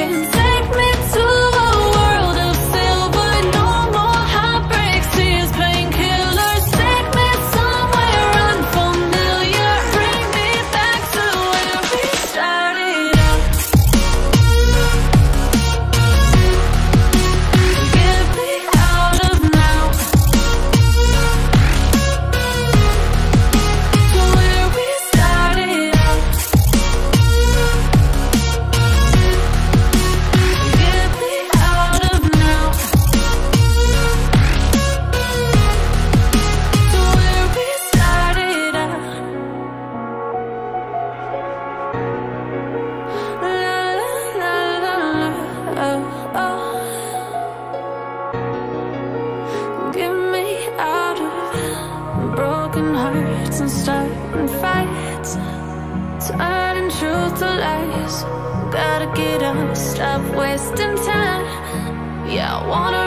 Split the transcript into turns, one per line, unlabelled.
sinking. Oh. Get me out of broken hearts and starting fights, turning truth to lies. Gotta get up, stop wasting time. Yeah, wanna